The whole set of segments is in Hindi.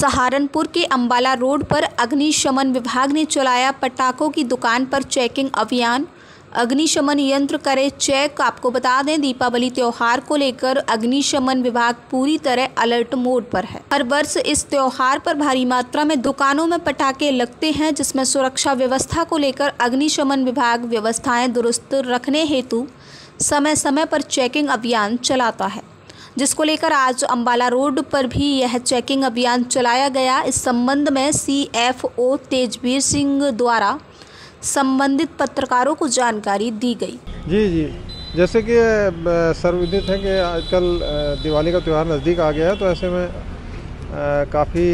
सहारनपुर के अंबाला रोड पर अग्निशमन विभाग ने चलाया पटाखों की दुकान पर चेकिंग अभियान। अग्निशमन यंत्र करे चेक। आपको बता दें, दीपावली त्योहार को लेकर अग्निशमन विभाग पूरी तरह अलर्ट मोड पर है। हर वर्ष इस त्यौहार पर भारी मात्रा में दुकानों में पटाखे लगते हैं, जिसमें सुरक्षा व्यवस्था को लेकर अग्निशमन विभाग व्यवस्थाएँ दुरुस्त रखने हेतु समय समय पर चेकिंग अभियान चलाता है। जिसको लेकर आज अंबाला रोड पर भी यह चेकिंग अभियान चलाया गया। इस संबंध में सीएफओ तेजवीर सिंह द्वारा संबंधित पत्रकारों को जानकारी दी गई। जी जी। जैसे कि सर्वविदित है कि आजकल दिवाली का त्यौहार नज़दीक आ गया है तो ऐसे में काफ़ी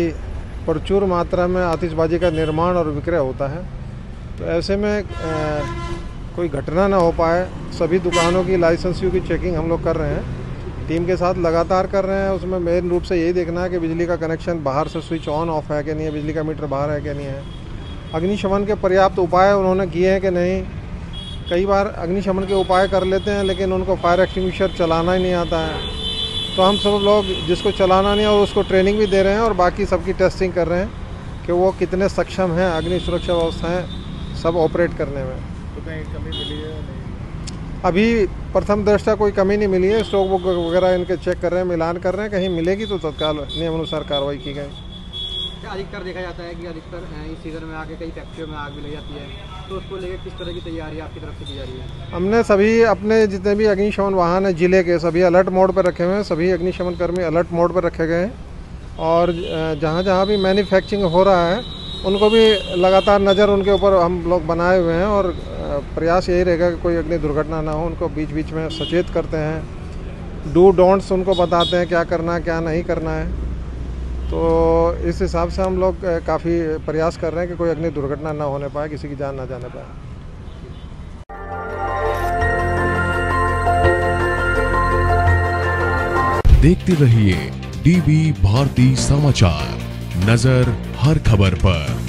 प्रचुर मात्रा में आतिशबाजी का निर्माण और विक्रय होता है। तो ऐसे में कोई घटना ना हो पाए, सभी दुकानों की, लाइसेंसियों की चेकिंग हम लोग कर रहे हैं। टीम के साथ लगातार कर रहे हैं। उसमें मेन रूप से यही देखना है कि बिजली का कनेक्शन बाहर से स्विच ऑन ऑफ़ है कि नहीं है, बिजली का मीटर बाहर है कि नहीं है। अग्निशमन के पर्याप्त उपाय उन्होंने किए हैं कि नहीं? कई बार अग्निशमन के उपाय कर लेते हैं, लेकिन उनको फायर एक्सटिंग्विशर चलाना ही नहीं आता है। तो हम सब लोग जिसको चलाना नहीं और उसको ट्रेनिंग भी दे रहे हैं और बाकी सबकी टेस्टिंग कर रहे हैं कि वो कितने सक्षम हैं, अग्नि सुरक्षा व्यवस्थाएँ सब ऑपरेट करने में। तो कहीं कमी मिली है अभी प्रथम दृष्टा कोई कमी नहीं मिली है। स्टॉक बुक वगैरह इनके चेक कर रहे हैं मिलान कर रहे हैं। कहीं मिलेगी तो तत्काल नियम अनुसार कार्रवाई की गई अधिकतर देखा जाता है कि अधिकतर इस सीज़न में आके कई फैक्ट्रियों में आग भी लग जाती है? तो उसको लेकर किस तरह की तैयारी आपकी तरफ़ से की जा रही है? हमने सभी अपने जितने भी अग्निशमन वाहन हैं ज़िले के सभी अलर्ट मोड पर रखे हुए हैं। सभी अग्निशमन कर्मी अलर्ट मोड पर रखे गए हैं। और जहाँ जहाँ भी मैन्युफैक्चरिंग हो रहा है उनको भी लगातार नज़र उनके ऊपर हम लोग बनाए हुए हैं। और प्रयास यही रहेगा कि कोई अग्नि दुर्घटना ना हो, उनको बीच बीच में सचेत करते हैं। डू डोंट्स उनको बताते हैं क्या करना है क्या नहीं करना है। तो इस हिसाब से हम लोग काफ़ी प्रयास कर रहे हैं कि कोई अग्नि दुर्घटना ना होने पाए, किसी की जान ना जाने पाए। देखते रहिए डीबी भारती समाचार, नज़र हर खबर पर।